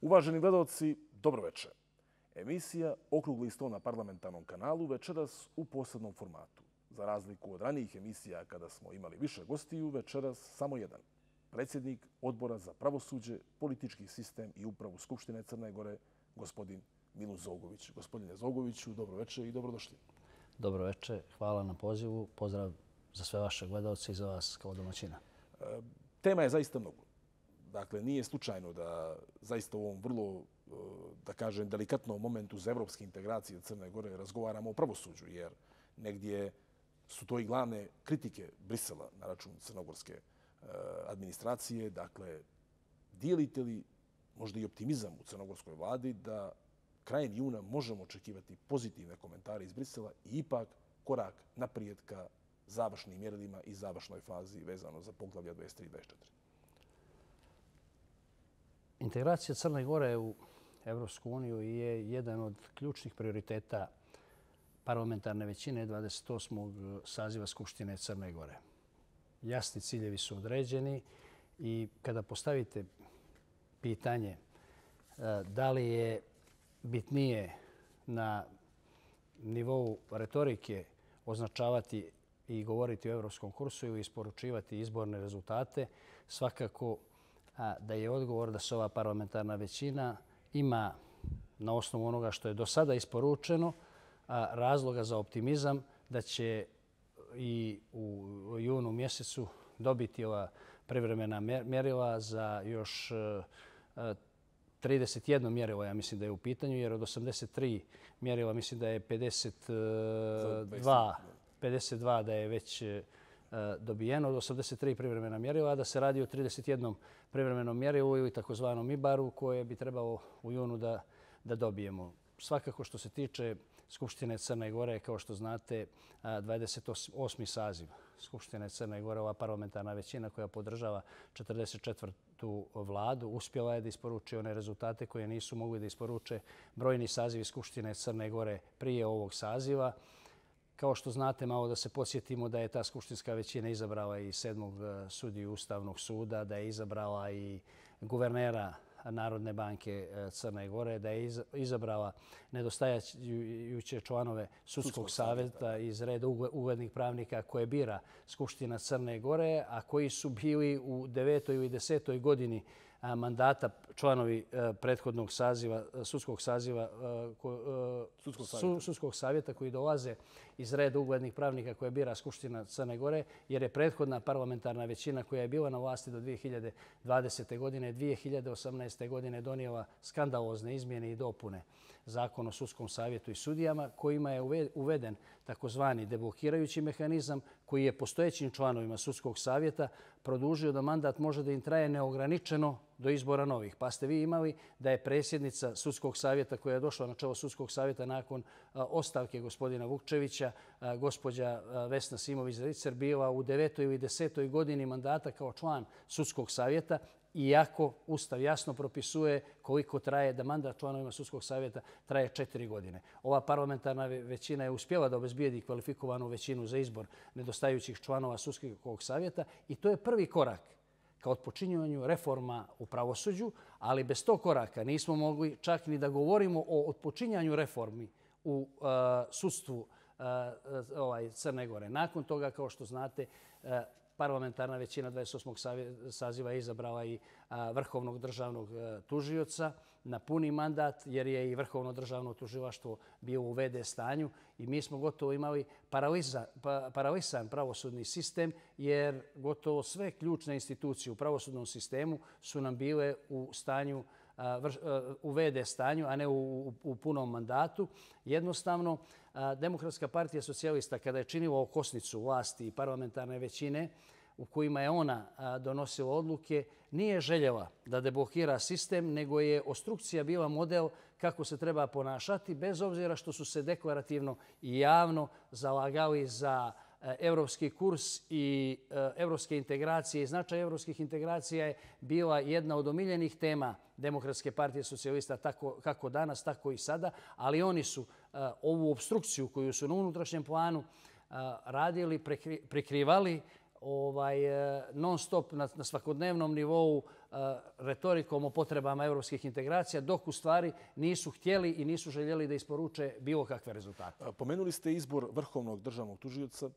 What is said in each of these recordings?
Uvaženi gledalci, dobroveče. Emisija Okrugli sto na parlamentarnom kanalu večeras u posebnom formatu. Za razliku od ranijih emisija kada smo imali više gostiju, večeras samo jedan. Predsjednik odbora za pravosuđe, politički sistem i upravu Skupštine Crne Gore, gospodin Milu Zogović. Gospodine Zogoviću, dobroveče i dobrodošli. Dobroveče, hvala na pozivu. Pozdrav za sve vaše gledalce i za vas kao domaćina. E, tema je zaista mnogo. Dakle, nije slučajno da zaista u ovom vrlo, e, da kažem, delikatnom momentu za evropske integracije Crne Gore razgovaramo o pravosuđu, jer negdje su to i glavne kritike Brisela na račun crnogorske e, administracije. Dakle, dijelite li možda i optimizam u crnogorskoj vladi da krajem juna možemo očekivati pozitivne komentare iz Brisela i ipak korak naprijed ka završnim mjerilima i završnoj fazi vezano za poglavlja 23 i 24. Integracija Crne Gore u Evropsku uniju je jedan od ključnih prioriteta parlamentarne većine 28. saziva Skupštine Crne Gore. Jasni ciljevi su određeni i kada postavite pitanje e, da li je bitnije na nivou retorike označavati i govoriti o evropskom kursu ili isporučivati izborne rezultate, svakako da je odgovor da se ova parlamentarna većina ima na osnovu onoga što je do sada isporučeno razloga za optimizam da će i u junu mjesecu dobiti ova prevremena mjerila za još 31 mjerilo, ja mislim da je u pitanju, jer od 83 mjerila mislim da je 52 52 da je već e, E, dobijeno, od 83 privremena mjerila, a da se radi o 31 privremenom mjerilu ili takozvanom IBAR-u koje bi trebalo u junu da, da dobijemo. Svakako što se tiče Skupštine Crne Gore, kao što znate, e, 28. saziv Skupštine Crne Gore, ova parlamentarna većina koja podržava 44. vladu, uspjela je da isporuči one rezultate koje nisu mogli da isporuče brojni sazivi Skupštine Crne Gore prije ovog saziva. Kao što znate, malo da se posjetimo da je ta skupštinska većina izabrala i sedmog e, sudiju Ustavnog suda, da je izabrala i guvernera Narodne banke e, Crne Gore, da je izabrala nedostajajuće članove Sudskog savjeta iz reda uglednih pravnika koje bira Skupština Crne Gore, a koji su bili u devetoj ili desetoj godini mandata članovi e, prethodnog saziva, e, sudskog saziva, e, sudskog savjeta koji dolaze iz reda uglednih pravnika koje bira Skupština Crne Gore, jer je prethodna parlamentarna većina koja je bila na vlasti do 2020. godine, 2018. godine donijela skandalozne izmjene i dopune zakon o sudskom savjetu i sudijama, kojima je uveden takozvani deblokirajući mehanizam koji je postojećim članovima sudskog savjeta produžio da mandat može da im traje neograničeno do izbora novih. Pa ste vi imali da je presjednica sudskog savjeta koja je došla na čelo sudskog savjeta nakon ostavke gospodina Vukčevića, gospođa Vesna Simović-Ricer, bila u devetoj ili desetoj godini mandata kao član sudskog savjeta iako Ustav jasno propisuje koliko traje da mandat članovima Sudskog savjeta traje četiri godine. Ova parlamentarna većina je uspjela da obezbijedi kvalifikovanu većinu za izbor nedostajućih članova Sudskog savjeta i to je prvi korak ka odpočinjivanju reforma u pravosuđu, ali bez tog koraka nismo mogli čak ni da govorimo o odpočinjanju reformi u uh, sudstvu uh, ovaj, Crne Gore. Nakon toga, kao što znate, uh, parlamentarna većina 28. saziva je izabrala i vrhovnog državnog e, tužioca na puni mandat, jer je i vrhovno državno tuživaštvo bio u VD stanju i mi smo gotovo imali pa, paralisan pravosudni sistem, jer gotovo sve ključne institucije u pravosudnom sistemu su nam bile u stanju u VD stanju, a ne u, u punom mandatu. Jednostavno, Demokratska partija socijalista, kada je činila okosnicu vlasti i parlamentarne većine, u kojima je ona donosila odluke, nije željela da deblokira sistem, nego je ostrukcija bila model kako se treba ponašati, bez obzira što su se deklarativno i javno zalagali za E, evropski kurs i e, evropske integracije. I značaj evropskih integracija je bila jedna od omiljenih tema Demokratske partije socijalista kako danas, tako i sada, ali oni su e, ovu obstrukciju koju su na unutrašnjem planu radili, prikrivali ovaj, non stop na, na svakodnevnom nivou retorikom o potrebama evropskih integracija, dok u stvari nisu htjeli i nisu željeli da isporuče bilo kakve rezultate. Pomenuli ste izbor vrhovnog državnog tužioca,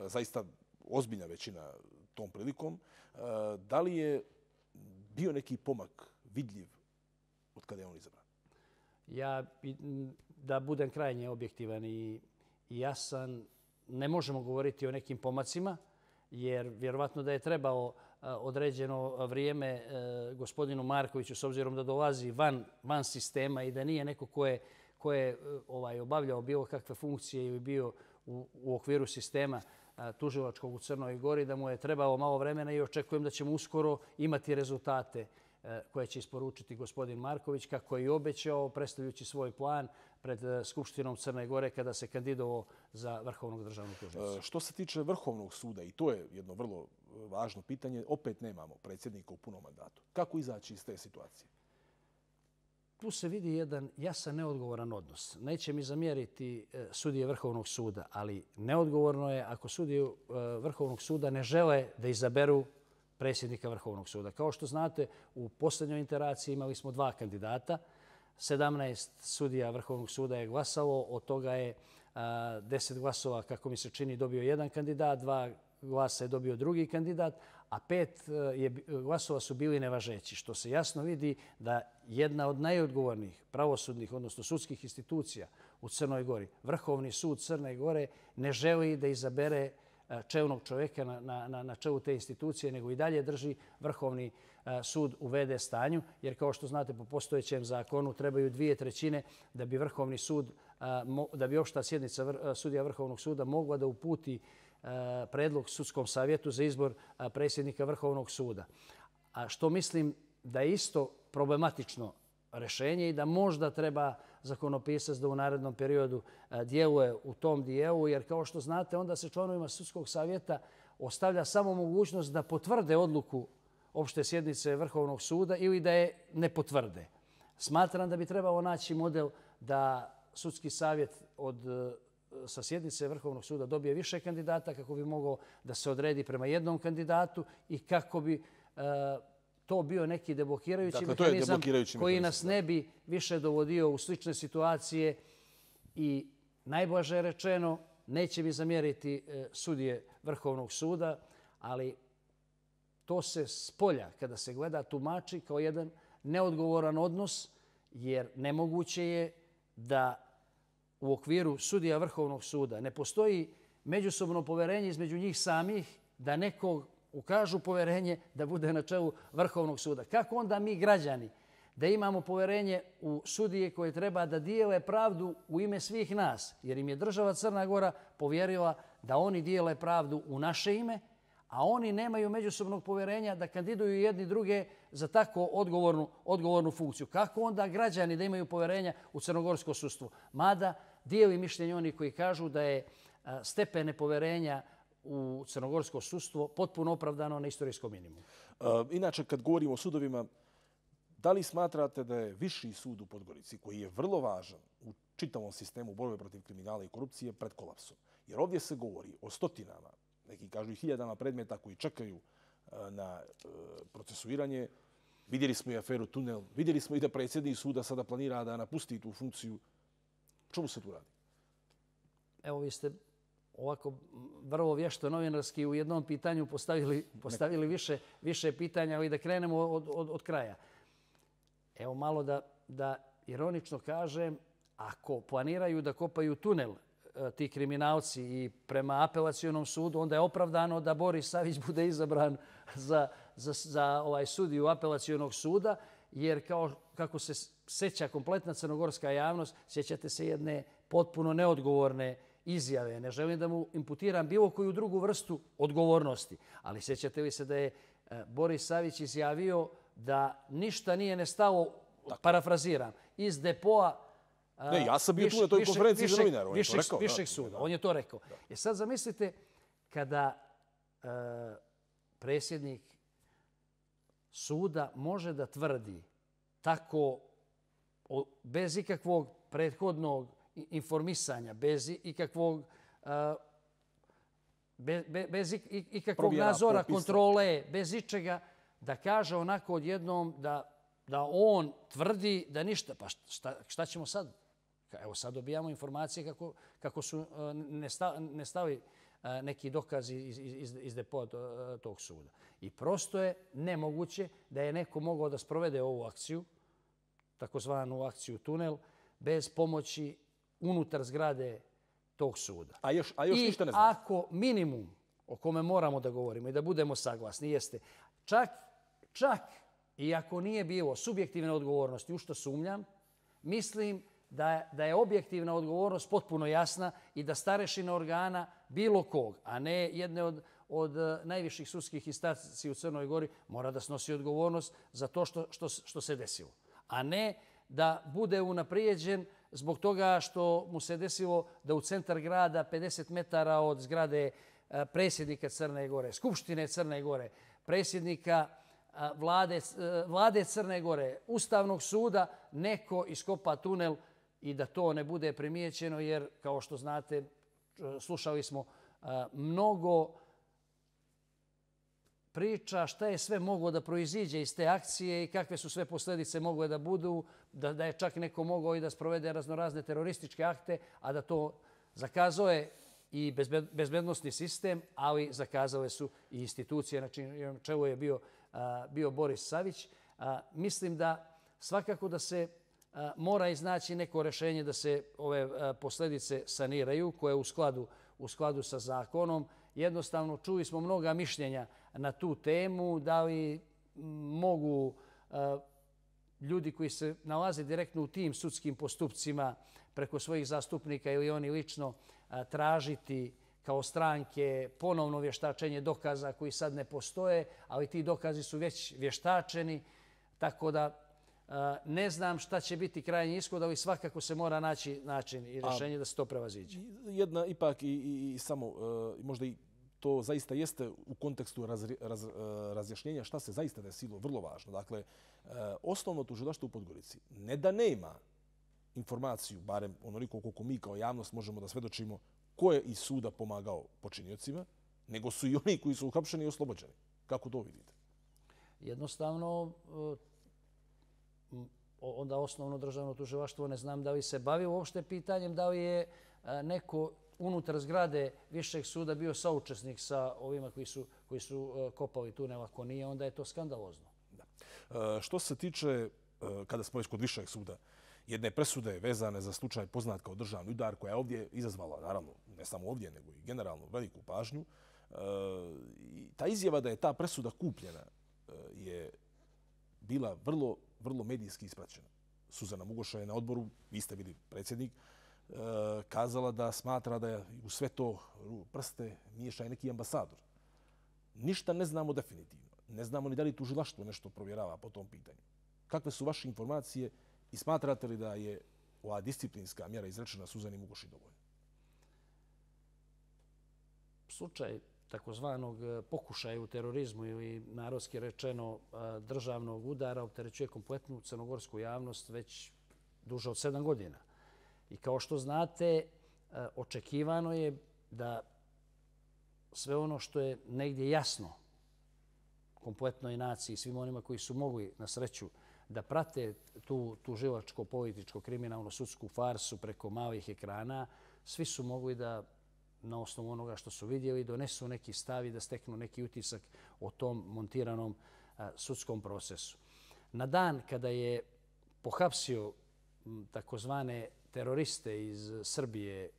E, zaista ozbiljna većina tom prilikom. E, da li je bio neki pomak vidljiv od kada je on izabran? Ja, da budem krajnje objektivan i jasan, ne možemo govoriti o nekim pomacima, jer vjerovatno da je trebao e, određeno vrijeme gospodinu Markoviću, s obzirom da dolazi van, van sistema i da nije neko ko je, ko je ovaj, obavljao bilo kakve funkcije ili bio u, u okviru sistema tužilačkog u Crnoj Gori, da mu je trebao malo vremena i očekujem da ćemo uskoro imati rezultate e, koje će isporučiti gospodin Marković, kako je i obećao, predstavljući svoj plan pred e, Skupštinom Crne Gore kada se kandidovao za vrhovnog državnog tužnika. E, što se tiče vrhovnog suda, i to je jedno vrlo važno pitanje, opet nemamo predsjednika u punom mandatu. Kako izaći iz te situacije? Tu se vidi jedan jasan neodgovoran odnos. Neće mi zamjeriti e, sudije Vrhovnog suda, ali neodgovorno je ako sudije e, Vrhovnog suda ne žele da izaberu predsjednika Vrhovnog suda. Kao što znate, u posljednjoj interaciji imali smo dva kandidata. 17 sudija Vrhovnog suda je glasalo, od toga je e, 10 glasova, kako mi se čini, dobio jedan kandidat, dva glasa je dobio drugi kandidat, a pet eh, je, eh, glasova su bili nevažeći, što se jasno vidi da jedna od najodgovornijih pravosudnih, odnosno sudskih institucija u Crnoj Gori, Vrhovni sud Crne Gore, ne želi da izabere e, čelnog čovjeka na, na, na čelu te institucije, nego i dalje drži Vrhovni sud u VD stanju, jer kao što znate po postojećem zakonu trebaju dvije trećine da bi Vrhovni sud, da bi opšta sjednica sudija Vrhovnog suda mogla da uputi E, predlog sudskom savjetu za izbor e, predsjednika Vrhovnog suda. A što mislim da je isto problematično rešenje i da možda treba zakonopisac da u narednom periodu e, djeluje u tom dijelu, jer kao što znate, onda se članovima sudskog savjeta ostavlja samo mogućnost da potvrde odluku opšte sjednice Vrhovnog suda ili da je ne potvrde. Smatram da bi trebalo naći model da sudski savjet od sa sjednice Vrhovnog suda dobije više kandidata kako bi mogao da se odredi prema jednom kandidatu i kako bi e, to bio neki deblokirajući dakle, mehanizam koji nas ne bi više dovodio u slične situacije i najblaže rečeno neće bi zamjeriti e, sudije Vrhovnog suda, ali to se spolja kada se gleda tumači kao jedan neodgovoran odnos jer nemoguće je da u okviru sudija Vrhovnog suda ne postoji međusobno poverenje između njih samih da nekog ukažu poverenje da bude na čelu Vrhovnog suda. Kako onda mi građani da imamo poverenje u sudije koje treba da dijele pravdu u ime svih nas, jer im je država Crna Gora povjerila da oni dijele pravdu u naše ime, a oni nemaju međusobnog poverenja da kandiduju jedni druge za tako odgovornu, odgovornu funkciju. Kako onda građani da imaju poverenja u crnogorsko sustvo? Mada dijeli mišljenje oni koji kažu da je stepene poverenja u crnogorsko sudstvo potpuno opravdano na istorijskom minimumu. Inače, kad govorimo o sudovima, da li smatrate da je viši sud u Podgorici, koji je vrlo važan u čitavom sistemu borbe protiv kriminala i korupcije, pred kolapsom? Jer ovdje se govori o stotinama, neki kažu i hiljadama predmeta koji čekaju na e, procesuiranje. Vidjeli smo i aferu Tunel, vidjeli smo i da predsjednik suda sada planira da napusti tu funkciju čemu se tu radi? Evo, vi ste ovako vrlo vješto novinarski u jednom pitanju postavili, postavili više, više pitanja, ali da krenemo od, od, od kraja. Evo malo da, da ironično kažem, ako planiraju da kopaju tunel e, ti kriminalci i prema apelacijonom sudu, onda je opravdano da Boris Savić bude izabran za, za, za ovaj sudiju apelacijonog suda, jer kao kako se seća kompletna crnogorska javnost, sjećate se jedne potpuno neodgovorne izjave. Ne želim da mu imputiram bilo koju drugu vrstu odgovornosti, ali sjećate li se da je e, Boris Savić izjavio da ništa nije nestalo, parafraziram, iz depoa e, Ne, ja sam bio tu na toj konferenciji za novinara. Višeg, višeg suda. On je to rekao. I sad zamislite kada uh, predsjednik suda može da tvrdi tako bez ikakvog prethodnog informisanja, bez ikakvog bez ikakvog nadzora, kontrole, bez ičega, da kaže onako odjednom da, da on tvrdi da ništa. Pa šta, šta ćemo sad? Evo sad dobijamo informacije kako, kako su ne, stav, ne stavi e, neki dokazi iz, iz, iz depot e, tog suda. I prosto je nemoguće da je neko mogao da sprovede ovu akciju, takozvanu akciju tunel, bez pomoći unutar zgrade tog suda. A još, a još I ništa ne znam. ako minimum o kome moramo da govorimo i da budemo saglasni jeste čak, čak i ako nije bilo subjektivne odgovornosti, u što sumnjam, mislim da, da je objektivna odgovornost potpuno jasna i da starešina organa bilo kog, a ne jedne od, od eh, najviših sudskih instancij u Crnoj Gori, mora da snosi odgovornost za to što, što, što se desilo. A ne da bude unaprijeđen zbog toga što mu se desilo da u centar grada 50 metara od zgrade e, predsjednika Crne Gore, Skupštine Crne Gore, predsjednika e, vlade, e, vlade Crne Gore, Ustavnog suda, neko iskopa tunel i da to ne bude primijećeno, jer kao što znate, slušali smo mnogo priča šta je sve moglo da proiziđe iz te akcije i kakve su sve posljedice mogle da budu, da, da je čak neko mogao i da sprovede raznorazne terorističke akte, a da to zakazao je i bezbednostni sistem, ali zakazale su i institucije na čemu je bio, bio Boris Savić. Mislim da svakako da se mora iznaći neko rešenje da se ove posljedice saniraju, koje je u skladu, u skladu sa zakonom. Jednostavno, čuli smo mnoga mišljenja na tu temu, da li mogu ljudi koji se nalaze direktno u tim sudskim postupcima preko svojih zastupnika ili oni lično tražiti kao stranke ponovno vještačenje dokaza koji sad ne postoje, ali ti dokazi su već vještačeni, tako da Ne znam šta će biti krajnji ishod, ali svakako se mora naći način i rješenje da se to prevaziđe. Jedna ipak i, i, i samo, uh, možda i to zaista jeste u kontekstu raz, raz, razjašnjenja šta se zaista desilo, vrlo važno. Dakle, e, osnovno tužilaštvo u Podgorici, ne da nema informaciju, barem onoliko koliko mi kao javnost možemo da svedočimo, ko je iz suda pomagao počinjocima, nego su i oni koji su uhapšeni i oslobođeni. Kako to vidite? Jednostavno, e, onda osnovno državno tuživaštvo ne znam da li se bavi uopšte pitanjem, da li je neko unutar zgrade višeg suda bio saučesnik sa ovima koji su, koji su e, kopali tunel. Ako nije, onda je to skandalozno. Da. E, što se tiče, e, kada smo kod višeg suda, jedne presude vezane za slučaj poznat kao državni udar, koja je ovdje izazvala, naravno, ne samo ovdje, nego i generalno veliku pažnju, e, ta izjava da je ta presuda kupljena e, je bila vrlo vrlo medijski ispraćena. Suzana Mugoša je na odboru, vi ste bili predsjednik, E, kazala da smatra da je u sve to prste miješa i neki ambasador. Ništa ne znamo definitivno. Ne znamo ni da li tužilaštvo nešto provjerava po tom pitanju. Kakve su vaše informacije i smatrate li da je ova disciplinska mjera izrečena Suzani Mugoši dovoljna? Slučaj takozvanog e, pokušaja u terorizmu ili narodski rečeno e, državnog udara opterećuje kompletnu crnogorsku javnost već duže od sedam godina. I kao što znate, e, očekivano je da sve ono što je negdje jasno kompletnoj naciji, svim onima koji su mogli na sreću da prate tu, tu živačko, političko, kriminalno, sudsku farsu preko malih ekrana, svi su mogli da na osnovu onoga što su vidjeli, donesu neki stavi da steknu neki utisak o tom montiranom e, sudskom procesu. Na dan kada je pohapsio takozvane teroriste iz Srbije,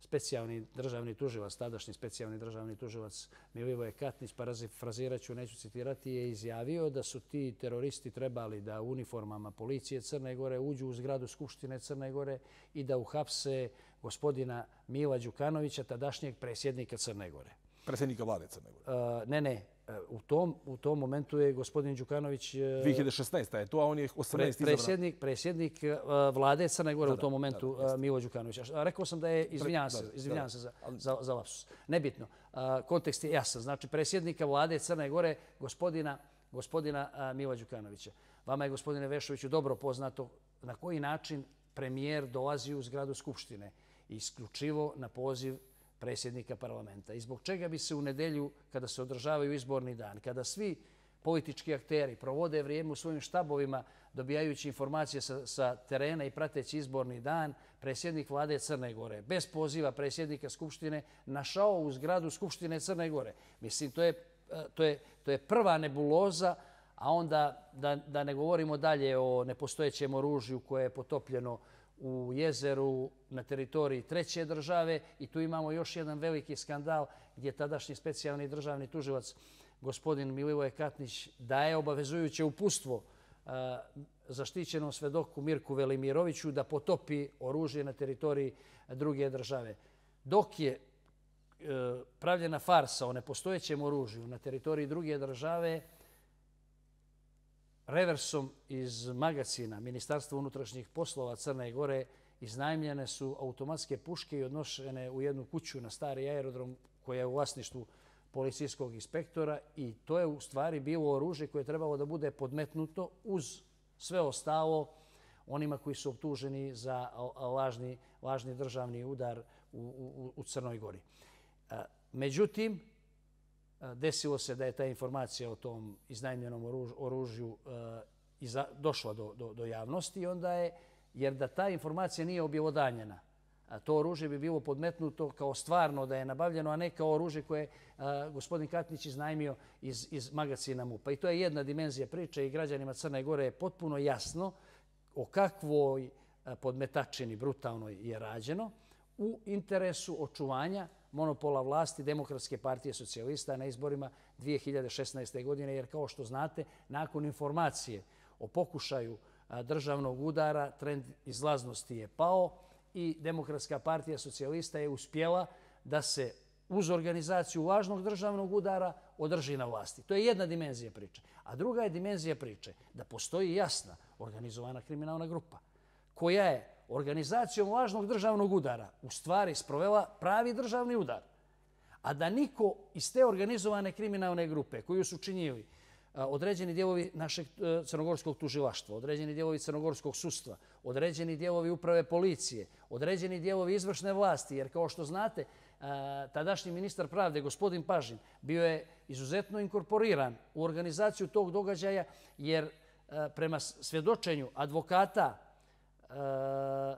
specijalni državni tuživac, tadašnji specijalni državni tuživac Milivoje Katnić, parazifrazirat ću, neću citirati, je izjavio da su ti teroristi trebali da u uniformama policije Crne Gore uđu u zgradu Skupštine Crne Gore i da uhapse gospodina Mila Đukanovića, tadašnjeg presjednika Crne Gore. Presjednika vlade Crne Gore? Uh, ne, ne. U tom, u tom momentu je gospodin Đukanović... 2016. je to, a on je 18. Pre, presjednik, presjednik uh, vlade Crne Gore da, u tom momentu da, da, Milo Đukanović. Rekao sam da je, izvinjam se, izvinjam se za, za, za lapsus. Nebitno. Kontekst je jasan. Znači, presjednika vlade Crne Gore, gospodina, gospodina Mila Đukanovića. Vama je, gospodine Vešoviću, dobro poznato na koji način premijer dolazi u zgradu Skupštine isključivo na poziv predsjednika parlamenta. I zbog čega bi se u nedelju, kada se održavaju izborni dan, kada svi politički akteri provode vrijeme u svojim štabovima dobijajući informacije sa, sa terena i prateći izborni dan, predsjednik vlade Crne Gore, bez poziva predsjednika Skupštine, našao u zgradu Skupštine Crne Gore. Mislim, to je, e, to je, to je prva nebuloza, a onda da, da ne govorimo dalje o nepostojećem oružju koje je potopljeno u jezeru na teritoriji treće države i tu imamo još jedan veliki skandal gdje tadašnji specijalni državni tuživac gospodin Milivoje Katnić daje obavezujuće upustvo zaštićenom svedoku Mirku Velimiroviću da potopi oružje na teritoriji druge države. Dok je e, pravljena farsa o nepostojećem oružju na teritoriji druge države, reversom iz magazina Ministarstva unutrašnjih poslova Crne Gore iznajmljene su automatske puške i odnošene u jednu kuću na stari aerodrom koja je u vlasništvu policijskog inspektora i to je u stvari bilo oružje koje je trebalo da bude podmetnuto uz sve ostalo onima koji su obtuženi za lažni, lažni državni udar u, u, u Crnoj Gori. E, međutim, Eh, desilo se da je ta informacija o tom iznajmljenom oružju eh, došla do, do, do javnosti i onda je, jer da ta informacija nije objelodanjena, to oružje bi bilo podmetnuto kao stvarno da je nabavljeno, a ne kao oružje koje je gospodin Katnić iznajmio iz, iz magazina MUPA. I to je jedna dimenzija priče i građanima Crne Gore je potpuno jasno o kakvoj podmetačini brutalnoj je rađeno u interesu očuvanja monopola vlasti Demokratske partije socijalista na izborima 2016. godine, jer kao što znate, nakon informacije o pokušaju državnog udara, trend izlaznosti je pao, i Demokratska partija socijalista je uspjela da se uz organizaciju važnog državnog udara održi na vlasti. To je jedna dimenzija priče. A druga je dimenzija priče da postoji jasna organizovana kriminalna grupa koja je organizacijom važnog državnog udara u stvari sprovela pravi državni udar. A da niko iz te organizovane kriminalne grupe koju su činili e, određeni dijelovi našeg e, crnogorskog tužilaštva, određeni dijelovi crnogorskog sustva, određeni dijelovi uprave policije, određeni dijelovi izvršne vlasti, jer kao što znate, e, tadašnji ministar pravde, gospodin Pažin, bio je izuzetno inkorporiran u organizaciju tog događaja, jer prema svjedočenju advokata Eh,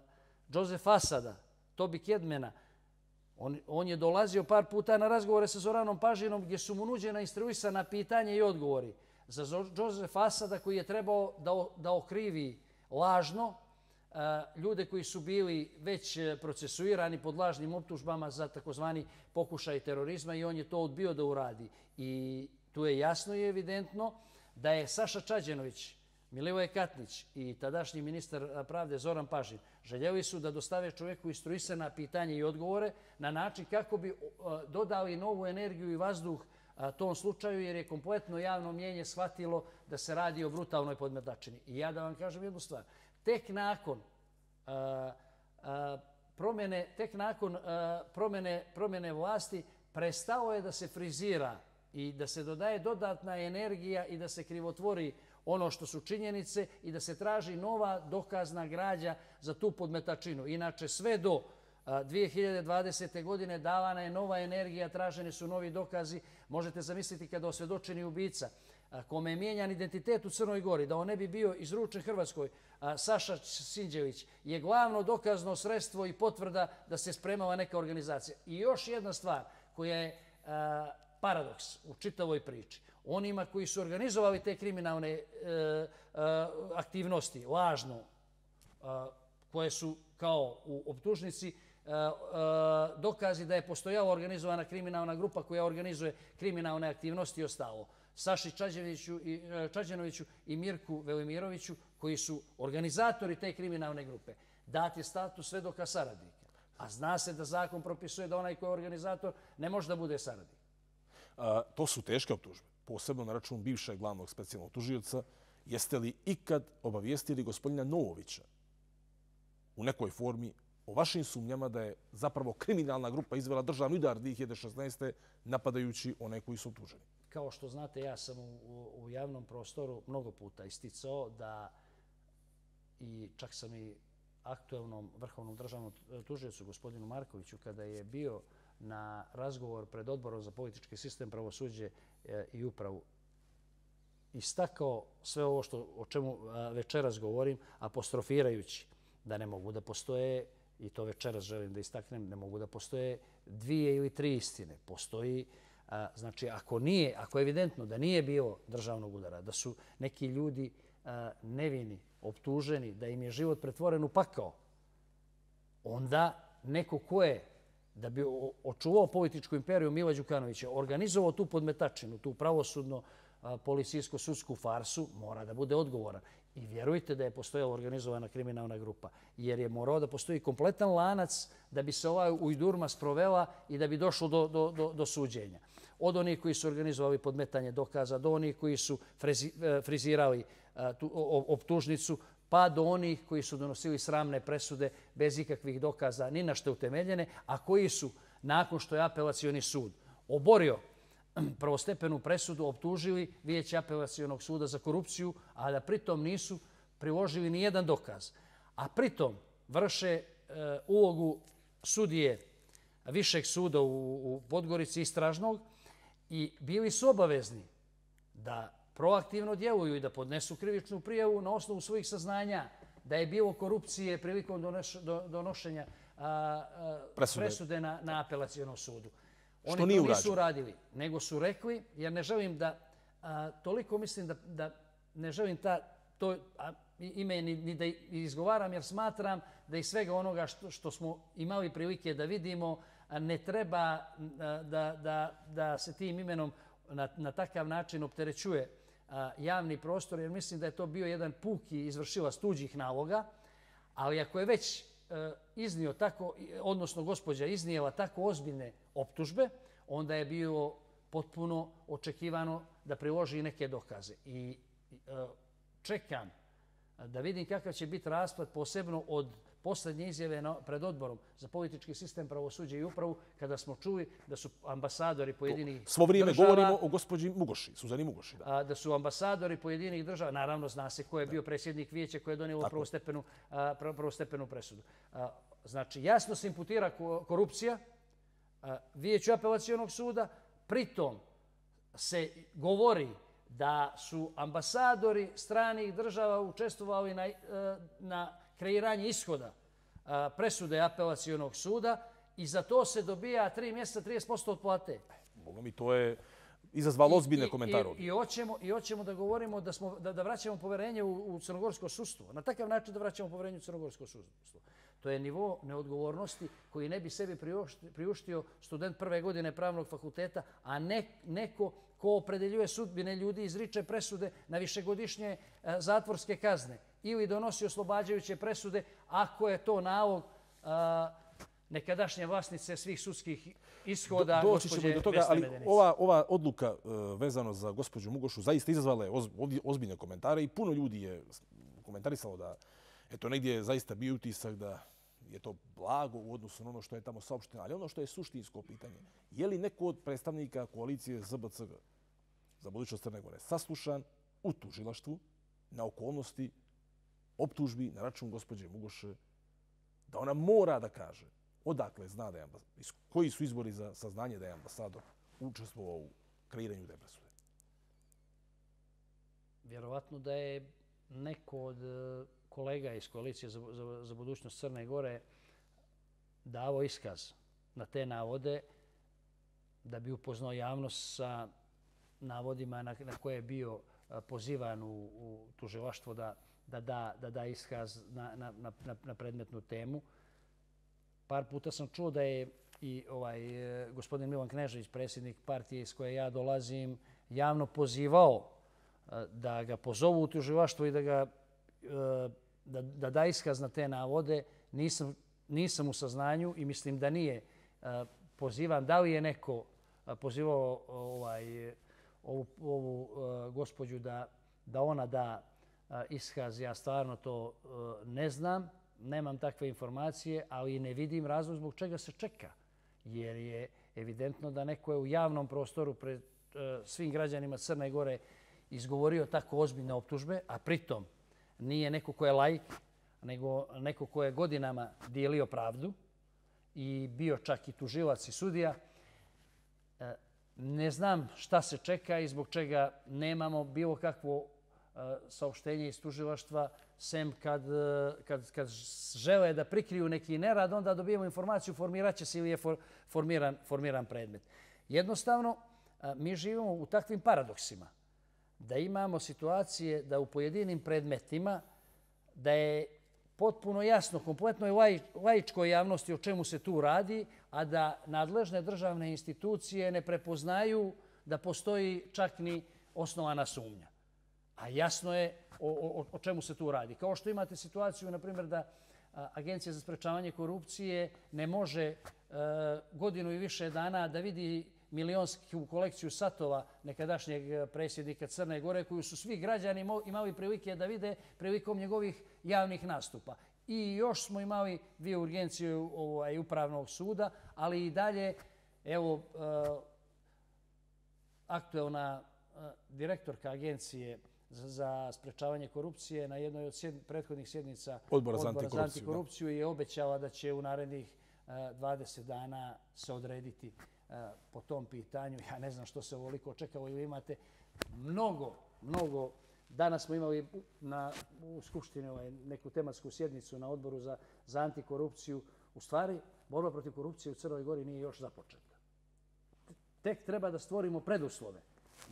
Josef Asada, Tobi Kedmena, on, on je dolazio par puta na razgovore sa Zoranom Pažinom gdje su mu nuđena instruisana pitanje i odgovori za Josef Asada koji je trebao da, da okrivi lažno eh, ljude koji su bili već eh, procesuirani pod lažnim optužbama za takozvani pokušaj terorizma i on je to odbio da uradi. I tu je jasno i evidentno da je Saša Čađenović, Milivoje Katnić i tadašnji ministar pravde Zoran Pažin željeli su da dostave čovjeku istruisana pitanje i odgovore na način kako bi dodali novu energiju i vazduh tom slučaju jer je kompletno javno mjenje shvatilo da se radi o brutalnoj podmetačini. I ja da vam kažem jednu stvar. Tek nakon promjene, tek nakon promjene, promjene vlasti prestao je da se frizira i da se dodaje dodatna energija i da se krivotvori ono što su činjenice i da se traži nova dokazna građa za tu podmetačinu. Inače, sve do 2020. godine davana je nova energija, traženi su novi dokazi. Možete zamisliti kada osvjedočeni ubica kome je mijenjan identitet u Crnoj Gori, da on ne bi bio izručen Hrvatskoj, Saša Sinđević je glavno dokazno sredstvo i potvrda da se spremava neka organizacija. I još jedna stvar koja je paradoks u čitavoj priči. Onima koji su organizovali te kriminalne e, e, aktivnosti, lažno, e, koje su kao u optužnici, e, e, dokazi da je postojala organizovana kriminalna grupa koja organizuje kriminalne aktivnosti i ostalo. Saši Čađenoviću i, Čađenoviću i Mirku Velimiroviću, koji su organizatori te kriminalne grupe. dati status status svedoka saradnika. A zna se da zakon propisuje da onaj koji je organizator ne može da bude saradnik. A, to su teške optužbe, posebno na račun bivšeg glavnog specijalnog tužioca. Jeste li ikad obavijestili gospodina Novovića u nekoj formi o vašim sumnjama da je zapravo kriminalna grupa izvela državni udar 2016. napadajući one koji su optuženi? Kao što znate, ja sam u, u javnom prostoru mnogo puta isticao da i čak sam i aktuelnom vrhovnom državnom tužiocu, gospodinu Markoviću, kada je bio na razgovor pred odborom za politički sistem, pravosuđe e, i upravu istakao sve ovo što, o čemu e, večeras govorim, apostrofirajući da ne mogu da postoje, i to večeras želim da istaknem, ne mogu da postoje dvije ili tri istine. Postoji, e, znači, ako nije, ako je evidentno da nije bio državnog udara, da su neki ljudi nevini, optuženi, da im je život pretvoren u pakao, onda neko ko je da bi očuvao političku imperiju Mila Đukanovića, organizovao tu podmetačinu, tu pravosudno policijsko-sudsku farsu, mora da bude odgovoran. I vjerujte da je postojala organizovana kriminalna grupa, jer je morao da postoji kompletan lanac da bi se ova ujdurma sprovela i da bi došlo do, do, do, do suđenja. Od onih koji su organizovali podmetanje dokaza, do onih koji su frezi, e, frizirali e, tu, optužnicu, pa do onih koji su donosili sramne presude bez ikakvih dokaza, ni na što utemeljene, a koji su, nakon što je apelacioni sud oborio prvostepenu presudu optužili vijeće apelacijonog suda za korupciju, a da pritom nisu priložili ni jedan dokaz. A pritom vrše e, ulogu sudije višeg suda u, u Podgorici istražnog i bili su obavezni da proaktivno djeluju i da podnesu krivičnu prijavu na osnovu svojih saznanja da je bilo korupcije prilikom donošenja a, a, presude, presude na, na apelacijonom sudu. Oni to nisu uradili, nego su rekli, jer ne želim da, a, toliko mislim da, da ne želim ta, to a, ime ni, ni da izgovaram, jer smatram da iz svega onoga što, što smo imali prilike da vidimo, a, ne treba da, da, da se tim imenom na, na takav način opterećuje javni prostor, jer mislim da je to bio jedan puki izvršila tuđih naloga, ali ako je već e, iznio tako, odnosno gospođa iznijela tako ozbiljne optužbe, onda je bilo potpuno očekivano da priloži neke dokaze. I e, čekam da vidim kakav će biti raspad posebno od posljednje izjave pred odborom za politički sistem pravosuđa i upravu, kada smo čuli da su ambasadori pojedinih država... Svo vrijeme govorimo o gospođi Mugoši, Suzani Mugoši. Da. da su ambasadori pojedinih država, naravno zna se ko je bio predsjednik vijeća koje je donijelo prvostepenu, prvostepenu presudu. Znači, jasno se imputira korupcija vijeću apelacijonog suda, pritom se govori da su ambasadori stranih država učestvovali na, e, na kreiranje ishoda presude apelacijonog suda i za to se dobija tri mjeseca 30% od plate. Boga mi, to je izazvalo ozbiljne komentare. I, i, hoćemo, I hoćemo da govorimo da, smo, da, da vraćamo poverenje u, u crnogorsko sustvo. Na takav način da vraćamo poverenje u crnogorsko sustvo. To je nivo neodgovornosti koji ne bi sebi priuštio student prve godine pravnog fakulteta, a ne, neko ko opredeljuje sudbine ljudi izriče presude na višegodišnje e, zatvorske kazne ili donosi oslobađajuće presude ako je to nalog nekadašnje vlasnice svih sudskih ishoda Do, doći ćemo do toga, ali ova, ova odluka uh, vezano za gospođu Mugošu zaista izazvala je oz, ozbiljne komentare i puno ljudi je komentarisalo da eto negdje je zaista bio utisak da je to blago u odnosu na ono što je tamo saopšteno, ali ono što je suštinsko pitanje, je li neko od predstavnika koalicije ZBCG za budućnost Crne Gore saslušan u tužilaštvu na okolnosti optužbi na račun gospođe Mugoše da ona mora da kaže odakle zna da je ambasador, koji su izbori za saznanje da je ambasador učestvovao u kreiranju te presude. Vjerovatno da je neko od e, kolega iz koalicije za, za, za budućnost Crne Gore davo iskaz na te navode da bi upoznao javnost sa navodima na, na koje je bio e, pozivan u, u tužilaštvo da da da, da da iskaz na, na, na, na predmetnu temu. Par puta sam čuo da je i ovaj e, gospodin Milan Knežević, predsjednik partije iz koje ja dolazim, javno pozivao e, da ga pozovu u tuživaštvo i da ga e, da, da da iskaz na te navode. Nisam, nisam u saznanju i mislim da nije pozivan. Da li je neko pozivao ovaj, ovu, ovu gospođu da, da ona da iskaz, ja stvarno to e, ne znam, nemam takve informacije, ali ne vidim razlog zbog čega se čeka. Jer je evidentno da neko je u javnom prostoru pred e, svim građanima Crne Gore izgovorio tako ozbiljne optužbe, a pritom nije neko ko je lajk, nego neko ko je godinama dijelio pravdu i bio čak i tužilac i sudija. E, ne znam šta se čeka i zbog čega nemamo bilo kakvo saopštenje iz tužilaštva, sem kad, e, kad, kad žele da prikriju neki nerad, onda dobijemo informaciju formiraće se ili je formiran, formiran predmet. Jednostavno, mi živimo u takvim paradoksima da imamo situacije da u pojedinim predmetima da je potpuno jasno kompletno je lajičkoj javnosti o čemu se tu radi, a da nadležne državne institucije ne prepoznaju da postoji čak ni osnovana sumnja. A jasno je o, o, o čemu se tu radi. Kao što imate situaciju, na primjer, da Agencija za sprečavanje korupcije ne može a, godinu i više dana da vidi milionsku kolekciju satova nekadašnjeg e, predsjednika Crne Gore, koju su svi građani imali prilike da vide prilikom njegovih javnih nastupa. I još smo imali dvije urgencije ovaj, upravnog suda, ali i dalje, evo, e, aktuelna e, direktorka agencije za sprečavanje korupcije na jednoj od prethodnih sjednica odbora za antikorupciju je obećala da će u narednih 20 e, dana se odrediti e, po tom pitanju. Ja ne znam što se ovoliko očekao ili imate mnogo, mnogo. Danas smo imali na, u Skupštini ovaj, neku tematsku sjednicu na odboru za, za antikorupciju. U stvari, borba protiv korupcije u Crnoj Gori nije još započeta. Tek treba da stvorimo preduslove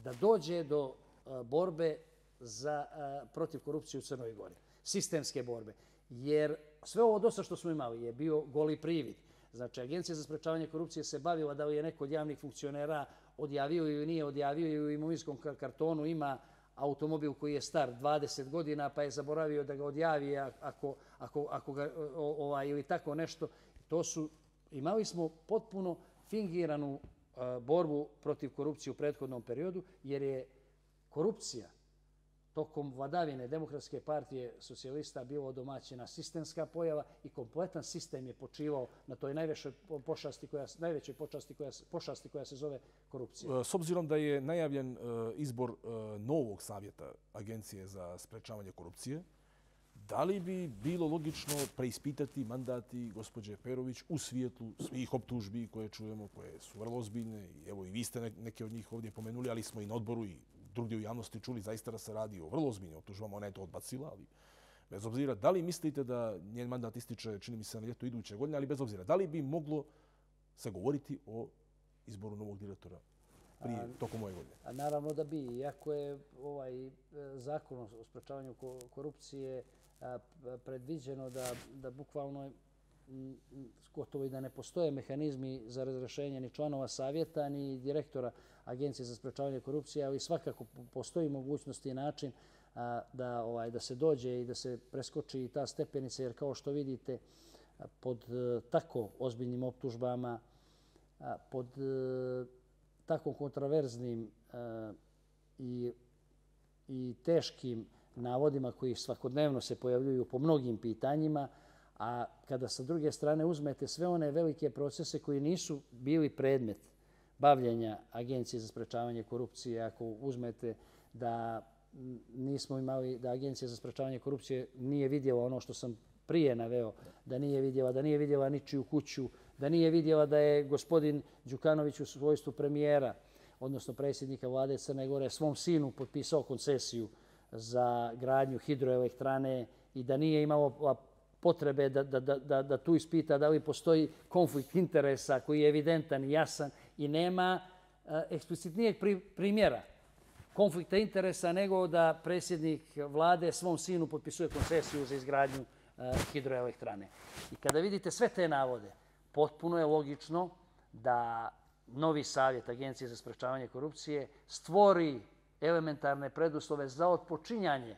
da dođe do e, borbe za, protiv korupcije u Crnoj Gori. Sistemske borbe. Jer sve ovo dosta što smo imali je bio goli privid. Znači, Agencija za sprečavanje korupcije se bavila da li je neko od javnih funkcionera odjavio ili nije odjavio i u imovinskom kartonu ima automobil koji je star 20 godina pa je zaboravio da ga odjavi ako, ako, ako ga, ovaj, ili tako nešto. To su, imali smo potpuno fingiranu borbu protiv korupcije u prethodnom periodu jer je korupcija tokom vladavine Demokratske partije socijalista bilo domaćena sistemska pojava i kompletan sistem je počivao na toj najvećoj pošasti koja, najvećoj počasti koja, pošasti koja se zove korupcija. E, s obzirom da je najavljen e, izbor e, novog savjeta Agencije za sprečavanje korupcije, da li bi bilo logično preispitati mandati gospođe Perović u svijetlu svih optužbi koje čujemo, koje su vrlo ozbiljne? Evo i vi ste neke od njih ovdje pomenuli, ali smo i na odboru i drugdje u javnosti čuli zaista da se radi o vrlo ozbiljnim optužbama, ona je to odbacila, ali bez obzira, da li mislite da njen mandat ističe, čini mi se na ljetu iduće godine, ali bez obzira, da li bi moglo se govoriti o izboru novog direktora prije tokom ove godine? A, naravno da bi, iako je ovaj e, zakon o sprečavanju korupcije predviđeno da, da bukvalno gotovo i da ne postoje mehanizmi za razrešenje ni članova savjeta, ni direktora Agencije za sprečavanje korupcije, ali svakako postoji mogućnost i način da, ovaj, da se dođe i da se preskoči i ta stepenica, jer kao što vidite, pod e, tako ozbiljnim optužbama, pod e, tako kontraverznim e, i, i teškim navodima koji svakodnevno se pojavljuju po mnogim pitanjima, a kada sa druge strane uzmete sve one velike procese koji nisu bili predmet bavljenja Agencije za sprečavanje korupcije, ako uzmete da nismo imali, da Agencija za sprečavanje korupcije nije vidjela ono što sam prije naveo, da nije vidjela, da nije vidjela ničiju kuću, da nije vidjela da je gospodin Đukanović u svojstvu premijera, odnosno predsjednika vlade Crne Gore, svom sinu potpisao koncesiju za gradnju hidroelektrane i da nije imao potrebe da, da, da, da tu ispita da li postoji konflikt interesa koji je evidentan i jasan i nema e, eksplicitnijeg primjera konflikta interesa nego da predsjednik vlade svom sinu potpisuje koncesiju za izgradnju e, hidroelektrane. I kada vidite sve te navode, potpuno je logično da novi savjet Agencije za sprečavanje korupcije stvori elementarne preduslove za odpočinjanje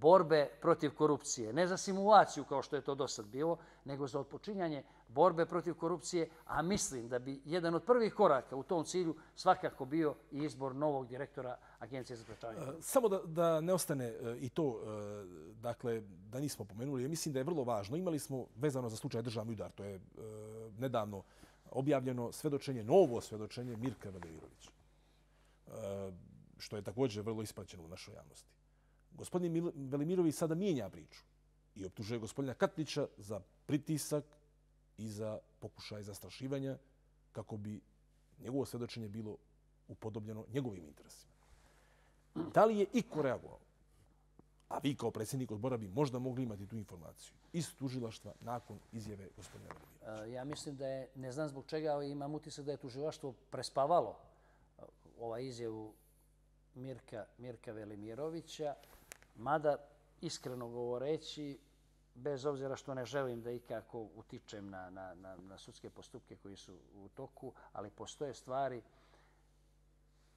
borbe protiv korupcije. Ne za simulaciju kao što je to do sad bilo, nego za odpočinjanje borbe protiv korupcije, a mislim da bi jedan od prvih koraka u tom cilju svakako bio i izbor novog direktora Agencije za sprečavanje. Samo da, da ne ostane e, i to, e, dakle, da nismo pomenuli, ja mislim da je vrlo važno. Imali smo vezano za slučaj državni udar, to je e, nedavno objavljeno svedočenje, novo svedočenje Mirka Velimirovića, što je također vrlo ispraćeno u našoj javnosti gospodin Velimirović sada mijenja priču i optužuje gospodina Katnića za pritisak i za pokušaj zastrašivanja kako bi njegovo svedočenje bilo upodobljeno njegovim interesima. Da li je iko reagovao? A vi kao predsjednik odbora bi možda mogli imati tu informaciju iz tužilaštva nakon izjave gospodina Velimira. E, ja mislim da je, ne znam zbog čega, ali imam utisak da je tužilaštvo prespavalo e, ovaj izjavu Mirka, Mirka Velimirovića, mada iskreno govoreći, bez obzira što ne želim da ikako utičem na, na, na, na sudske postupke koji su u toku, ali postoje stvari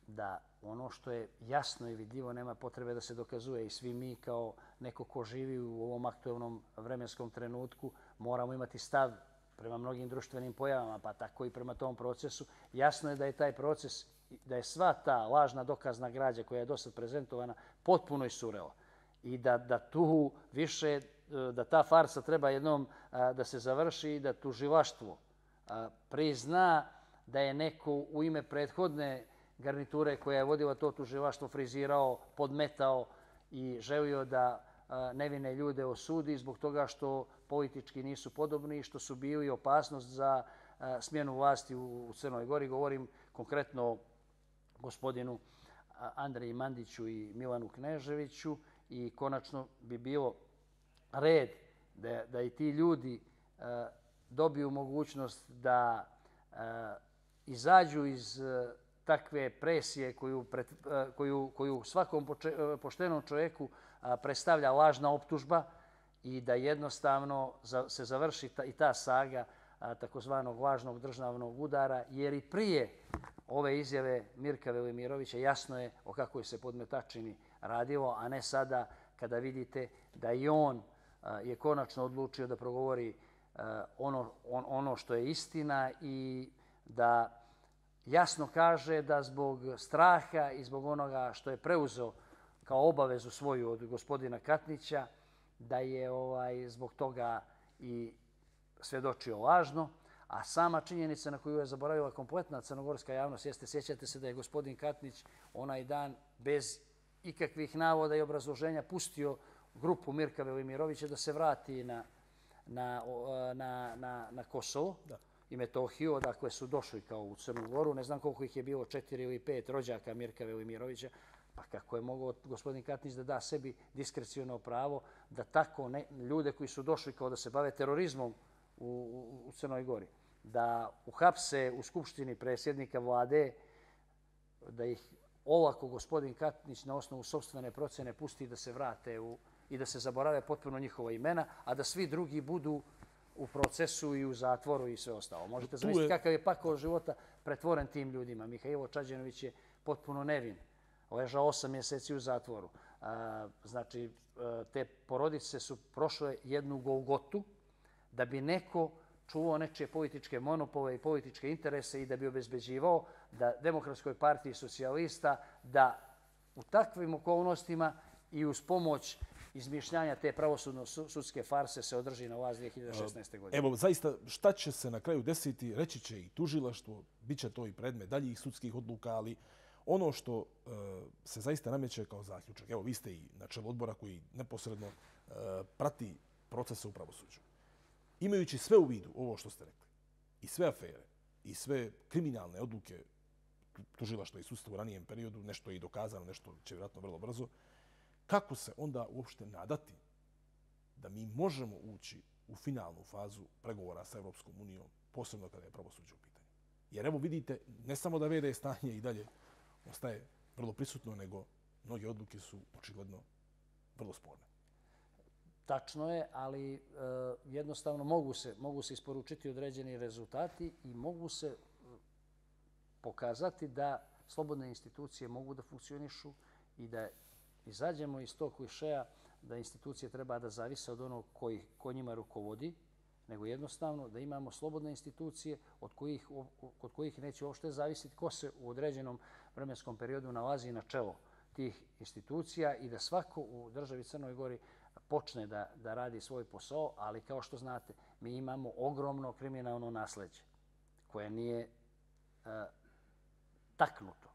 da ono što je jasno i vidljivo nema potrebe da se dokazuje i svi mi kao neko ko živi u ovom aktualnom vremenskom trenutku moramo imati stav prema mnogim društvenim pojavama, pa tako i prema tom procesu. Jasno je da je taj proces, da je sva ta lažna dokazna građa koja je dosad prezentovana potpuno isurela i da, da tu više e, da ta farsa treba jednom e, da se završi i da tužilaštvo e, prizna da je neko u ime prethodne garniture koja je vodila to tužilaštvo frizirao, podmetao i želio da nevine ljude osudi zbog toga što politički nisu podobni i što su bili opasnost za smjenu vlasti u Crnoj Gori. Govorim konkretno gospodinu Andreji Mandiću i Milanu Kneževiću i konačno bi bilo red da, da i ti ljudi e, dobiju mogućnost da e, izađu iz e, takve presije koju, pret, e, koju, koju svakom poče, e, poštenom čovjeku e, predstavlja lažna optužba i da jednostavno za, se završi ta, i ta saga takozvanog važnog državnog udara, jer i prije ove izjave Mirka Velimirovića jasno je o kakvoj se podmetačini radilo, a ne sada kada vidite da i on uh, je konačno odlučio da progovori uh, ono, ono što je istina i da jasno kaže da zbog straha i zbog onoga što je preuzeo kao obavezu svoju od gospodina Katnića, da je ovaj zbog toga i svedočio lažno, a sama činjenica na koju je zaboravila kompletna crnogorska javnost jeste, sjećate se da je gospodin Katnić onaj dan bez ikakvih navoda i obrazloženja pustio grupu Mirka Velimirovića da se vrati na, na, na, na, na Kosovo da. i Metohiju, odakle su došli kao u Crnu Goru. Ne znam koliko ih je bilo, četiri ili pet rođaka Mirka Velimirovića. Pa kako je mogao gospodin Katnić da da sebi diskrecijono pravo da tako ne, ljude koji su došli kao da se bave terorizmom u, u, u Crnoj Gori, da uhapse u skupštini presjednika vlade, da ih olako gospodin Katnić na osnovu sobstvene procene pusti da se vrate u, i da se zaborave potpuno njihova imena, a da svi drugi budu u procesu i u zatvoru i sve ostalo. Možete zamisliti kakav je pakao života pretvoren tim ljudima. Mihajlo Čađenović je potpuno nevin. Ležao osam mjeseci u zatvoru. Znači, te porodice su prošle jednu golgotu da bi neko čuvao nečije političke monopole i političke interese i da bi obezbeđivao da Demokratskoj partiji socijalista da u takvim okolnostima i uz pomoć izmišljanja te pravosudno-sudske farse se održi na vlast 2016. godine. Evo, zaista, šta će se na kraju desiti, reći će i tužilaštvo, bit će to i predmet daljih sudskih odluka, ali ono što e, se zaista nameće kao zaključak, evo, vi ste i na čelu odbora koji neposredno e, prati procese u pravosuđu. Imajući sve u vidu ovo što ste rekli, i sve afere, i sve kriminalne odluke tužilaštva i sudstva u ranijem periodu, nešto je i dokazano, nešto će vjerojatno vrlo brzo, kako se onda uopšte nadati da mi možemo ući u finalnu fazu pregovora sa Evropskom unijom, posebno kada je pravosuđe u pitanju. Jer evo vidite, ne samo da vede stanje i dalje ostaje vrlo prisutno, nego mnoge odluke su očigledno vrlo sporne. Tačno je, ali e, jednostavno mogu se, mogu se isporučiti određeni rezultati i mogu se pokazati da slobodne institucije mogu da funkcionišu i da izađemo iz tog klišeja da institucije treba da zavise od onog koji, ko njima rukovodi, nego jednostavno da imamo slobodne institucije od kojih, od kojih neće uopšte zavisiti ko se u određenom vremenskom periodu nalazi na čelo tih institucija i da svako u državi Crnoj Gori počne da, da radi svoj posao, ali kao što znate, mi imamo ogromno kriminalno nasledđe koje nije uh, taknuto.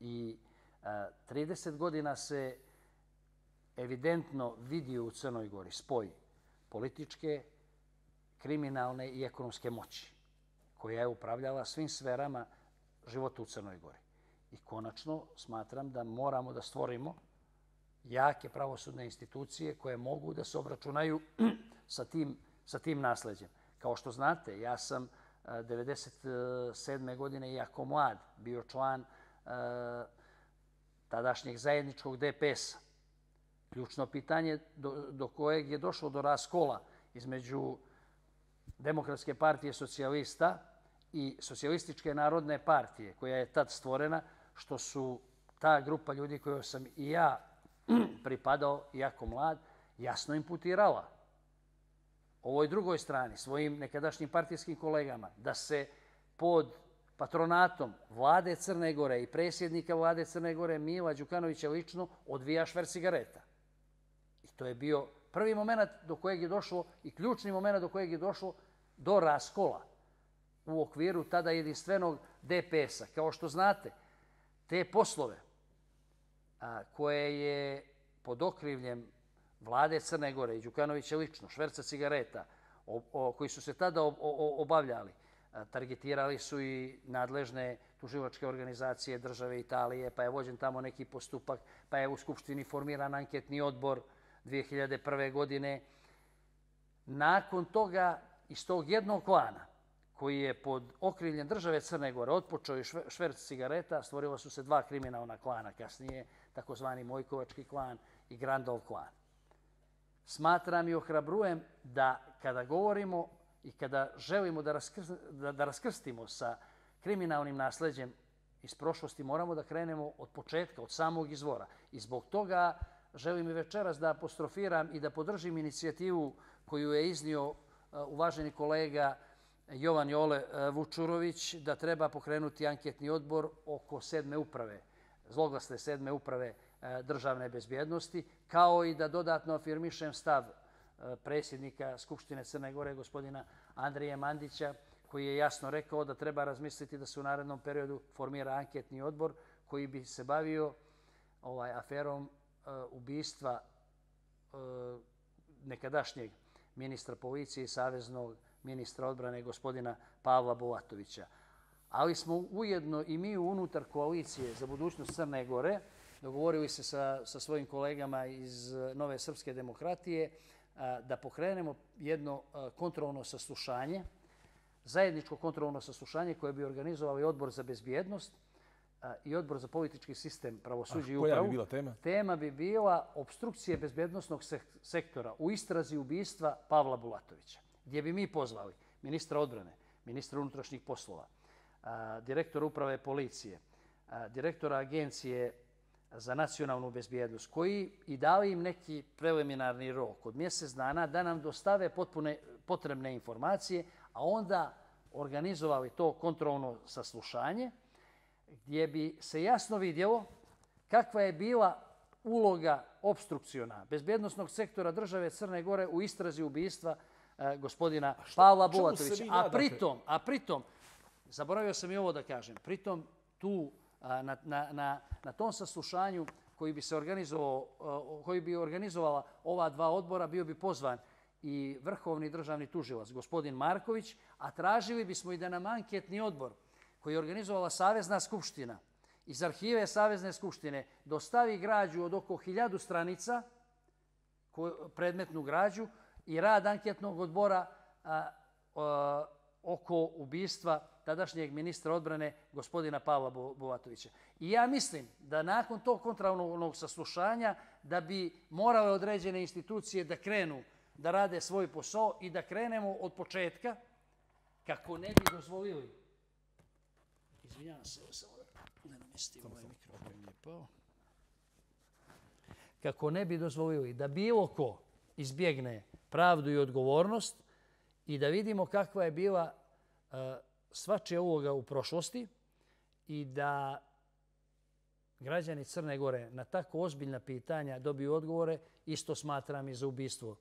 I e, 30 godina se evidentno vidi u Crnoj Gori spoj političke kriminalne i ekonomske moći koja je upravljala svim sferama života u Crnoj Gori. I konačno smatram da moramo da stvorimo jake pravosudne institucije koje mogu da se obračunaju sa tim, sa tim nasledđem. Kao što znate, ja sam 1997. godine, jako mlad, bio član e, tadašnjeg zajedničkog DPS-a. Ključno pitanje do, do kojeg je došlo do raskola između Demokratske partije socijalista i Socijalističke narodne partije, koja je tad stvorena, što su ta grupa ljudi kojoj sam i ja pripadao, jako mlad, jasno imputirala ovoj drugoj strani, svojim nekadašnjim partijskim kolegama, da se pod patronatom vlade Crne Gore i presjednika vlade Crne Gore Mila Đukanovića lično odvija šver cigareta. I to je bio prvi moment do kojeg je došlo i ključni moment do kojeg je došlo do raskola u okviru tada jedinstvenog DPS-a. Kao što znate, te poslove a, koje je pod okrivljem vlade Crne Gore i Đukanovića lično, šverca cigareta, o, o, koji su se tada ob, o, obavljali, targetirali su i nadležne tuživačke organizacije države Italije, pa je vođen tamo neki postupak, pa je u Skupštini formiran anketni odbor 2001. godine. Nakon toga, iz tog jednog klana, koji je pod okriljem države Crne Gore otpočeo i šverc cigareta, stvorila su se dva kriminalna klana kasnije, takozvani Mojkovački klan i Grandov klan. Smatram i ohrabrujem da kada govorimo i kada želimo da, raskr da, da raskrstimo sa kriminalnim nasledđem iz prošlosti, moramo da krenemo od početka, od samog izvora. I zbog toga želim i večeras da apostrofiram i da podržim inicijativu koju je iznio uh, uvaženi kolega Jovan Jole uh, Vučurović, da treba pokrenuti anketni odbor oko sedme uprave, zloglasne sedme uprave uh, E, državne bezbjednosti, kao i da dodatno afirmišem stav e, predsjednika Skupštine Crne Gore, gospodina Andrije Mandića, koji je jasno rekao da treba razmisliti da se u narednom periodu formira anketni odbor koji bi se bavio ovaj aferom e, ubistva nekadašnjeg ministra policije i saveznog ministra odbrane gospodina Pavla Bovatovića. Ali smo ujedno i mi unutar koalicije za budućnost Crne Gore dogovorili se sa, sa svojim kolegama iz Nove Srpske demokratije uh, da pokrenemo jedno kontrolno saslušanje, zajedničko kontrolno saslušanje koje bi organizovali odbor za bezbjednost, i odbor za politički sistem pravosuđa i upravu. Koja bi bila tema? Tema bi bila obstrukcije bezbednostnog sektora u istrazi ubistva Pavla Bulatovića, gdje bi mi pozvali ministra odbrane, ministra unutrašnjih poslova, direktora uprave policije, direktora agencije za nacionalnu bezbjednost, koji i dali im neki preliminarni rok od mjesec dana da nam dostave potpune, potrebne informacije, a onda organizovali to kontrolno saslušanje, gdje bi se jasno vidjelo kakva je bila uloga obstrukciona bezbjednostnog sektora države Crne Gore u istrazi ubistva e, gospodina šta, Pavla Bulatovića. A pritom, a pritom, zaboravio sam i ovo da kažem, pritom tu na, na, na, na tom saslušanju koji bi se organizovao, koji bi organizovala ova dva odbora, bio bi pozvan i vrhovni državni tužilac, gospodin Marković, a tražili bismo i da nam anketni odbor koji je organizovala Savezna skupština iz arhive Savezne skupštine dostavi građu od oko hiljadu stranica, predmetnu građu, i rad anketnog odbora a, a, oko ubistva tadašnjeg ministra odbrane gospodina Pavla Bovatovića. I ja mislim da nakon tog kontralnog saslušanja da bi morale određene institucije da krenu da rade svoj posao i da krenemo od početka kako ne bi dozvolili Izvinjavam se, samo da ne namestim ovaj mikrofon pao. Kako ne bi dozvolili da bilo ko izbjegne pravdu i odgovornost i da vidimo kakva je bila uh, svačija uloga u prošlosti i da građani Crne Gore na tako ozbiljna pitanja dobiju odgovore, isto smatram i za ubistvo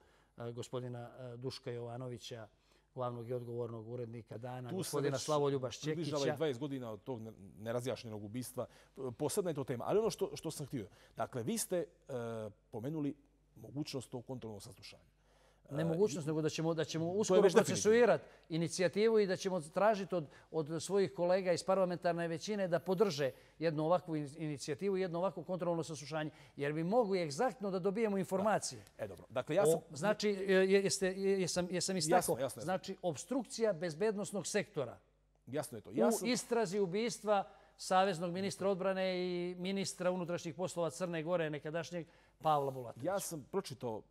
gospodina Duška Jovanovića, glavnog i odgovornog urednika dana, tu gospodina Slavoljuba Šćekića. Tu se već 20 godina od tog nerazjašnjenog ubistva. Posebna je to tema. Ali ono što, što sam htio, dakle, vi ste e, pomenuli mogućnost tog kontrolnog saslušanja. E, nemogućnost, nego da ćemo, da ćemo uskoro procesuirati inicijativu i da ćemo tražiti od, od svojih kolega iz parlamentarne većine da podrže jednu ovakvu inicijativu i jedno ovakvo kontrolno saslušanje, jer bi mogli egzaktno da dobijemo informacije. E, dobro. Dakle, ja sam... O, znači, jeste, jesam, jesam istako, jasno, jasno, znači, obstrukcija bezbednostnog sektora. Jasno je to. Ja sam... U istrazi ubistva saveznog ministra odbrane i ministra unutrašnjih poslova Crne Gore, nekadašnjeg Pavla Bulatovića. Ja sam pročitao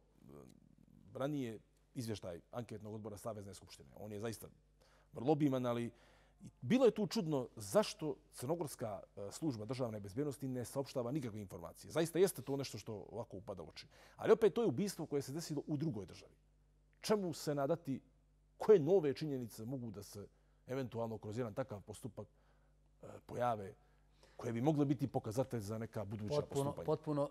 ranije izvještaj anketnog odbora Savezne skupštine. On je zaista vrlo obiman, ali bilo je tu čudno zašto Crnogorska e, služba državne bezbjednosti ne saopštava nikakve informacije. Zaista jeste to nešto što ovako upada u oči. Ali opet to je ubistvo koje se desilo u drugoj državi. Čemu se nadati koje nove činjenice mogu da se eventualno kroz jedan takav postupak e, pojave koje bi mogle biti pokazatelj za neka buduća potpuno, postupanja? Potpuno.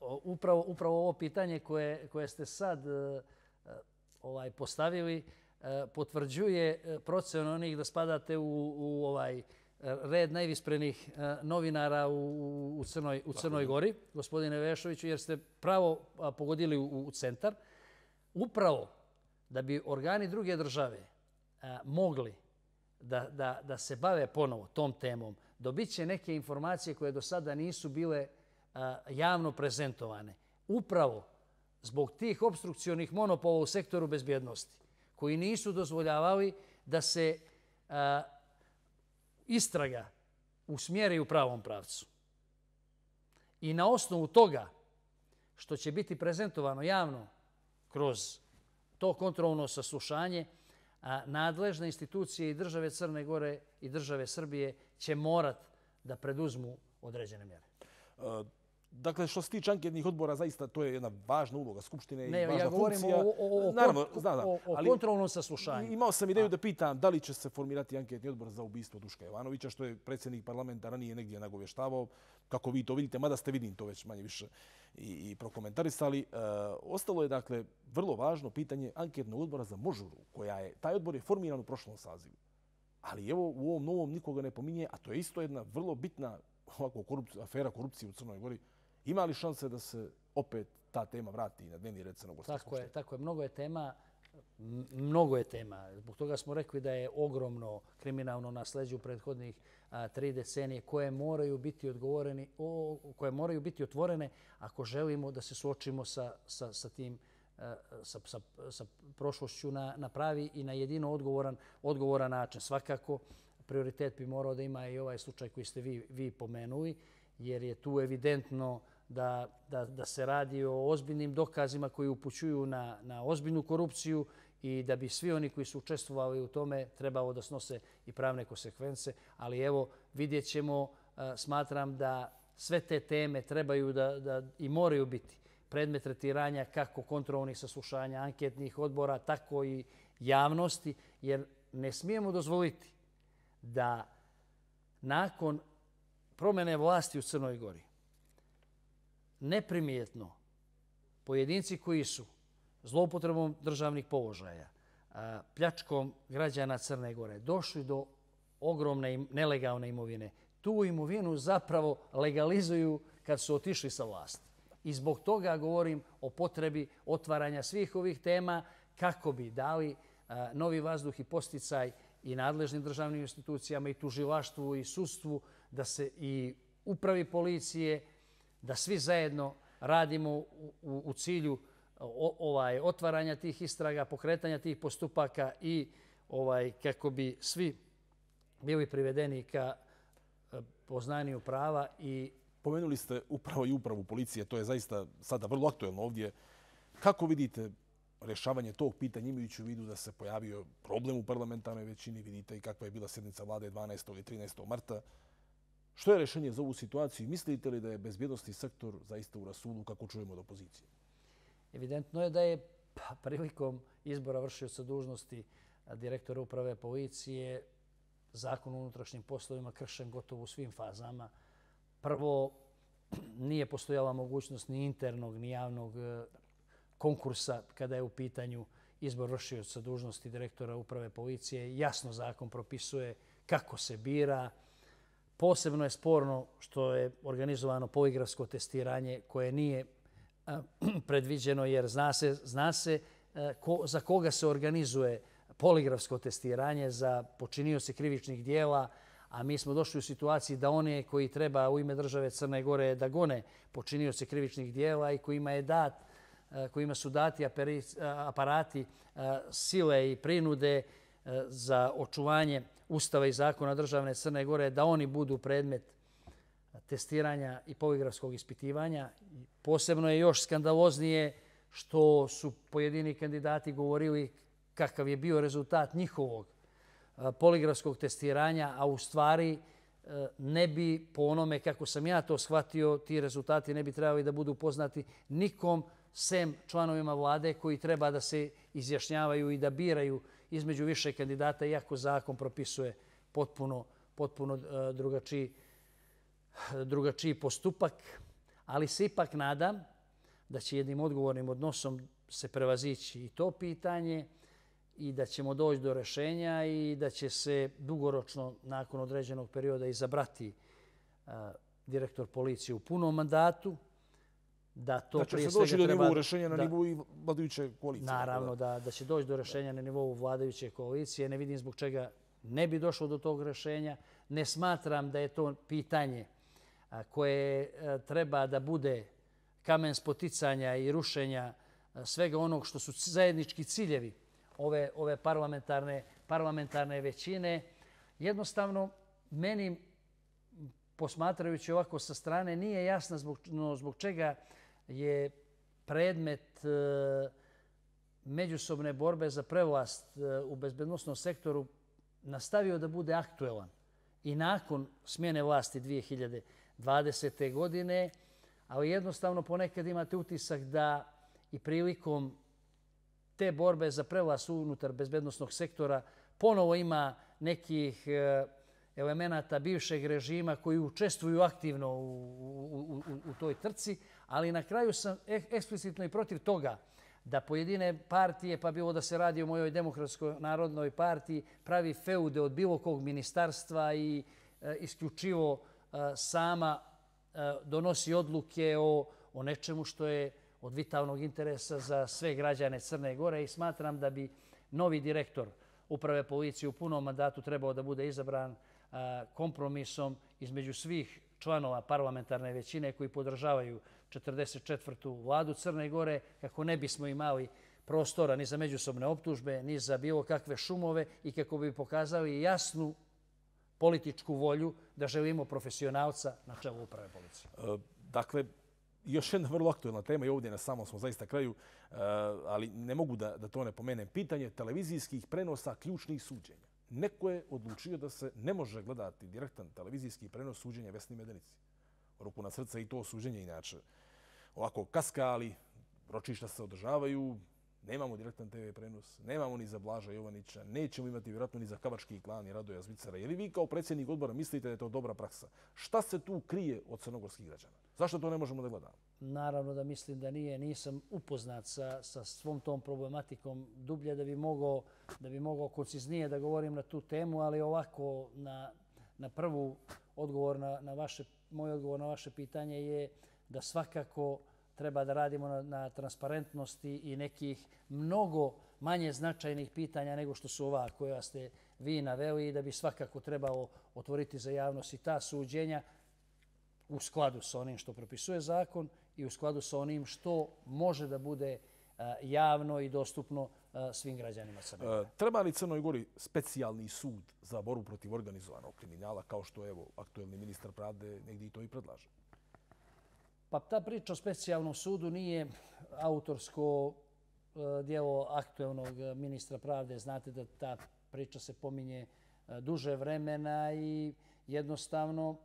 Uh, upravo, upravo ovo pitanje koje, koje ste sad uh, ovaj postavili uh, potvrđuje procenu onih da spadate u, u ovaj red najvisprenih novinara u, u, Crnoj, u Crnoj Gori, gospodine Vešoviću, jer ste pravo pogodili u, u centar. Upravo da bi organi druge države mogli da, da, da se bave ponovo tom temom, dobit će neke informacije koje do sada nisu bile javno prezentovane. Upravo zbog tih obstrukcionih monopola u sektoru bezbjednosti, koji nisu dozvoljavali da se istraga usmjeri u pravom pravcu. I na osnovu toga što će biti prezentovano javno kroz to kontrolno saslušanje, a nadležne institucije i države Crne Gore i države Srbije će morat da preduzmu određene mjere. E, dakle, što se tiče anketnih odbora, zaista to je jedna važna uloga Skupštine ne, i važna ja funkcija. Ne, ja govorim o, o, Naravno, o, o, o kontrolnom saslušanju. Imao sam ideju da pitam da li će se formirati anketni odbor za ubistvo Duška Jovanovića, što je predsjednik parlamenta ranije negdje nagovještavao. Kako vi to vidite, mada ste vidim to već manje više i, i prokomentarisali. E, ostalo je, dakle, vrlo važno pitanje anketnog odbora za Možuru, koja je, taj odbor je formiran u prošlom sazivu. Ali evo, u ovom novom nikoga ne pominje, a to je isto jedna vrlo bitna ovako, korupcija, afera korupcije u Crnoj Gori. Ima li šanse da se opet ta tema vrati na dnevni red Crnogorske Tako je, tako je. Mnogo je tema. Mnogo je tema. Zbog toga smo rekli da je ogromno kriminalno nasleđu prethodnih a, tri decenije koje moraju biti odgovoreni, o, koje moraju biti otvorene ako želimo da se suočimo sa, sa, sa tim sa, sa, sa prošlošću na, na pravi i na jedino odgovoran, odgovoran način. Svakako, prioritet bi morao da ima i ovaj slučaj koji ste vi, vi pomenuli, jer je tu evidentno da, da, da se radi o ozbiljnim dokazima koji upućuju na, na ozbiljnu korupciju i da bi svi oni koji su učestvovali u tome trebalo da snose i pravne konsekvence. Ali evo, vidjet ćemo, smatram da sve te teme trebaju da, da i moraju biti predmet tretiranja kako kontrolnih saslušanja, anketnih odbora, tako i javnosti, jer ne smijemo dozvoliti da nakon promjene vlasti u Crnoj Gori neprimjetno pojedinci koji su zloupotrebom državnih položaja, pljačkom građana Crne Gore, došli do ogromne nelegalne imovine, tu imovinu zapravo legalizuju kad su otišli sa vlasti. I zbog toga govorim o potrebi otvaranja svih ovih tema kako bi dali novi vazduh i posticaj i nadležnim državnim institucijama i tužilaštvu i sustvu da se i upravi policije, da svi zajedno radimo u, u, u cilju ovaj otvaranja tih istraga, pokretanja tih postupaka i ovaj kako bi svi bili privedeni ka poznanju prava i Pomenuli ste upravo i upravu policije, to je zaista sada vrlo aktuelno ovdje. Kako vidite rješavanje tog pitanja imajući u vidu da se pojavio problem u parlamentarnoj većini, vidite i kakva je bila sjednica vlade 12. i 13. marta. Što je rješenje za ovu situaciju? Mislite li da je bezbjednostni sektor zaista u rasulu kako čujemo od opozicije? Evidentno je da je pa, prilikom izbora vršioca dužnosti direktora uprave policije zakon o unutrašnjim poslovima kršen gotovo u svim fazama prvo nije postojala mogućnost ni internog ni javnog e, konkursa kada je u pitanju izbor vršioca dužnosti direktora uprave policije. Jasno zakon propisuje kako se bira. Posebno je sporno što je organizovano poligrafsko testiranje koje nije e, predviđeno jer zna se, zna se e, ko, za koga se organizuje poligrafsko testiranje za počinioce krivičnih dijela, a mi smo došli u situaciji da one koji treba u ime države Crne Gore da gone počinioce krivičnih dijela i kojima je dat e, kojima su dati e, aparati e, sile i prinude za očuvanje Ustava i zakona državne Crne Gore, da oni budu predmet testiranja i poligrafskog ispitivanja. Posebno je još skandaloznije što su pojedini kandidati govorili kakav je bio rezultat njihovog poligrafskog testiranja, a u stvari e, ne bi po onome kako sam ja to shvatio, ti rezultati ne bi trebali da budu poznati nikom sem članovima vlade koji treba da se izjašnjavaju i da biraju između više kandidata, iako zakon propisuje potpuno, potpuno e, drugačiji, drugačiji postupak. Ali se ipak nadam da će jednim odgovornim odnosom se prevazići i to pitanje i da ćemo doći do rešenja i da će se dugoročno nakon određenog perioda izabrati direktor policije u punom mandatu. Da to da će se doći do nivou rešenja na nivou vladajuće koalicije. Naravno da, da će doći do rešenja na nivou vladajuće koalicije. Ne vidim zbog čega ne bi došlo do tog rešenja. Ne smatram da je to pitanje koje treba da bude kamen spoticanja i rušenja svega onog što su zajednički ciljevi ove, ove parlamentarne, parlamentarne većine. Jednostavno, meni, posmatrajući ovako sa strane, nije jasno zbog, no, zbog čega je predmet e, međusobne borbe za prevlast e, u bezbednostnom sektoru nastavio da bude aktuelan i nakon smjene vlasti 2020. godine, ali jednostavno ponekad imate utisak da i prilikom te borbe za prevlast unutar bezbednostnog sektora ponovo ima nekih e, elemenata bivšeg režima koji učestvuju aktivno u, u, u, u toj trci, ali na kraju sam e, eksplicitno i protiv toga da pojedine partije, pa bilo da se radi o mojoj demokratskoj narodnoj partiji, pravi feude od bilo kog ministarstva i e, isključivo e, sama e, donosi odluke o, o nečemu što je od vitalnog interesa za sve građane Crne Gore i smatram da bi novi direktor uprave policije u punom mandatu trebao da bude izabran kompromisom između svih članova parlamentarne većine koji podržavaju 44. vladu Crne Gore kako ne bismo imali prostora ni za međusobne optužbe, ni za bilo kakve šumove i kako bi pokazali jasnu političku volju da želimo profesionalca na čelu uprave policije. Dakle, još jedna vrlo aktualna tema i ovdje na samom smo zaista kraju, eh, ali ne mogu da, da to ne pomenem. Pitanje televizijskih prenosa ključnih suđenja. Neko je odlučio da se ne može gledati direktan televizijski prenos suđenja Vesni Medenici. Ruku na srce i to suđenje inače. Ovako kaska, ali ročišta se održavaju, nemamo direktan TV prenos, nemamo ni za Blaža Jovanića, nećemo imati vjerojatno ni za Kavački klan i Radoja Zvicara. Je li vi kao predsjednik odbora mislite da je to dobra praksa? Šta se tu krije od crnogorskih građana? Zašto to ne možemo da gledamo? Naravno da mislim da nije. Nisam upoznat sa, sa svom tom problematikom dublje da bi mogao, da bi mogao konciznije da govorim na tu temu, ali ovako na, na prvu odgovor na, na vaše, moj odgovor na vaše pitanje je da svakako treba da radimo na, na transparentnosti i nekih mnogo manje značajnih pitanja nego što su ova koja ste vi naveli i da bi svakako trebalo otvoriti za javnost i ta suđenja u skladu sa onim što propisuje zakon i u skladu sa onim što može da bude e, javno i dostupno e, svim građanima Crne Gore. Treba li Crnoj Gori specijalni sud za borbu protiv organizovanog kriminala, kao što evo aktuelni ministar pravde negdje i to i predlaže? Pa ta priča o specijalnom sudu nije autorsko e, dijelo aktuelnog e, ministra pravde. Znate da ta priča se pominje e, duže vremena i jednostavno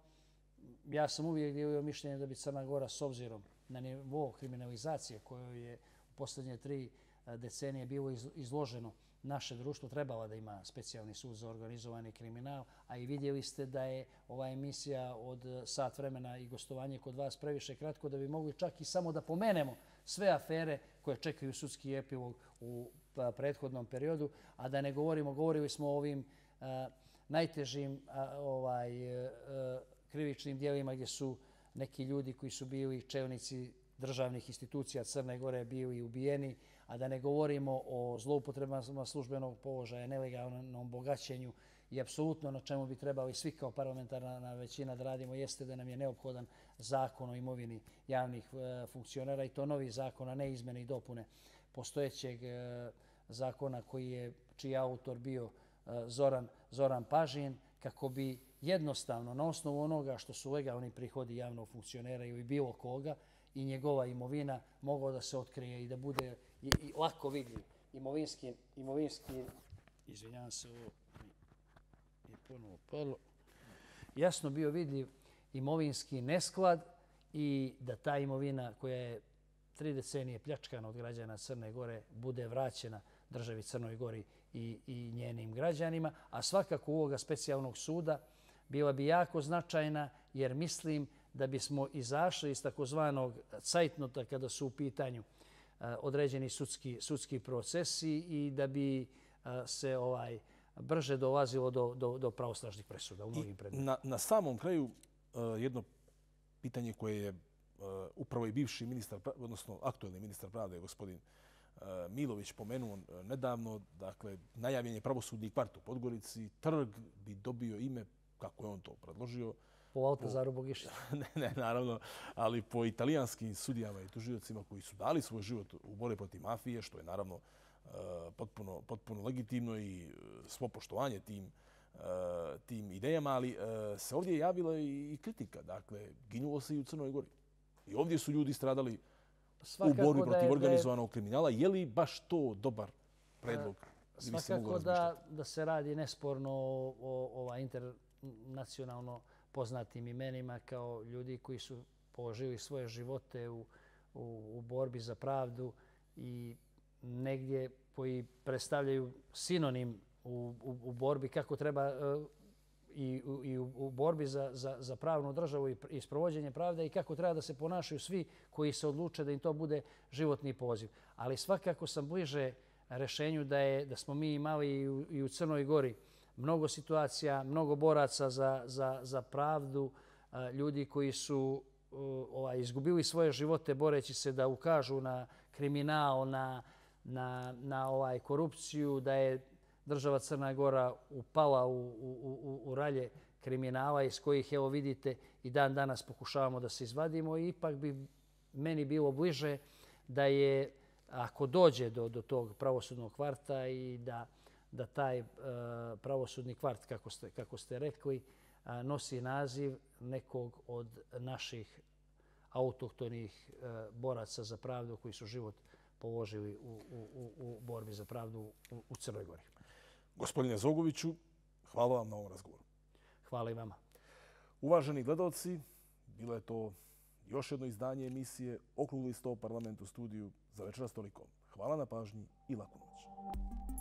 ja sam uvijek dijelio mišljenje da bi Crna Gora s obzirom na nivo kriminalizacije koje je u posljednje tri decenije bilo izloženo naše društvo trebala da ima specijalni sud za organizovani kriminal, a i vidjeli ste da je ova emisija od eh, sat vremena i gostovanje kod vas previše kratko da bi mogli čak i samo da pomenemo sve afere koje čekaju sudski epilog u eh, prethodnom periodu, a da ne govorimo, govorili smo o ovim eh, najtežim ovaj, krivičnim dijelima gdje su neki ljudi koji su bili čelnici državnih institucija Crne Gore bili ubijeni, a da ne govorimo o zloupotrebama službenog položaja, nelegalnom bogaćenju. I apsolutno na čemu bi trebali svi kao parlamentarna većina da radimo jeste da nam je neophodan zakon o imovini javnih e, funkcionera i to novi zakon, a ne izmene i dopune postojećeg e, zakona koji je, čiji autor bio e, Zoran, Zoran Pažin, kako bi jednostavno na osnovu onoga što su legalni prihodi javnog funkcionera ili bilo koga i njegova imovina mogao da se otkrije i da bude je i lako vidljiv imovinski, imovinski. Izvinjavam se, ovo je ponovo palo, jasno bio vidljiv imovinski nesklad i da ta imovina koja je tri decenije pljačkana od građana Crne Gore bude vraćena državi Crnoj Gori i, i njenim građanima, a svakako uloga specijalnog suda bila bi jako značajna jer mislim da bismo izašli iz takozvanog cajtnota kada su u pitanju određeni sudski, sudski procesi i da bi se ovaj brže dolazilo do, do, do pravostražnih presuda u mnogim predmetima. Na, na samom kraju jedno pitanje koje je upravo i bivši ministar, odnosno aktuelni ministar pravde, gospodin Milović pomenuo nedavno, dakle, najavljen je pravosudni kvart u Podgorici, trg bi dobio ime, kako je on to predložio, Po Altazaru Bogiša. ne, ne, naravno, ali po italijanskim sudijama i tužiocima koji su dali svoj život u borbi protiv mafije, što je naravno potpuno, potpuno legitimno i svo poštovanje tim, tim idejama, ali se ovdje javila i kritika. Dakle, ginulo se i u Crnoj Gori. I ovdje su ljudi stradali Svakako u borbi protiv organizovanog kriminala. Je li baš to dobar predlog? Svakako da, da se radi nesporno o, o ova internacionalno poznatim imenima kao ljudi koji su položili svoje živote u, u, u borbi za pravdu i negdje koji predstavljaju sinonim u, u, u borbi kako treba e, i, u, i u, u borbi za, za, za pravnu državu i, i sprovođenje pravde i kako treba da se ponašaju svi koji se odluče da im to bude životni poziv. Ali svakako sam bliže rešenju da, je, da smo mi imali i u, i u Crnoj Gori mnogo situacija, mnogo boraca za, za, za pravdu, ljudi koji su ovaj, izgubili svoje živote boreći se da ukažu na kriminal, na, na, na ovaj korupciju, da je država Crna Gora upala u, u, u, u ralje kriminala iz kojih, evo vidite, i dan danas pokušavamo da se izvadimo. I ipak bi meni bilo bliže da je, ako dođe do, do tog pravosudnog kvarta i da da taj e, pravosudni kvart, kako ste, kako ste rekli, nosi naziv nekog od naših autohtonih e, boraca za pravdu koji su život položili u, u, u borbi za pravdu u, u Crnoj Gori. Gospodine Zogoviću, hvala vam na ovom razgovoru. Hvala i vama. Uvaženi gledalci, bilo je to još jedno izdanje emisije Okrugli sto parlamentu studiju za večeras toliko. Hvala na pažnji i laku noć.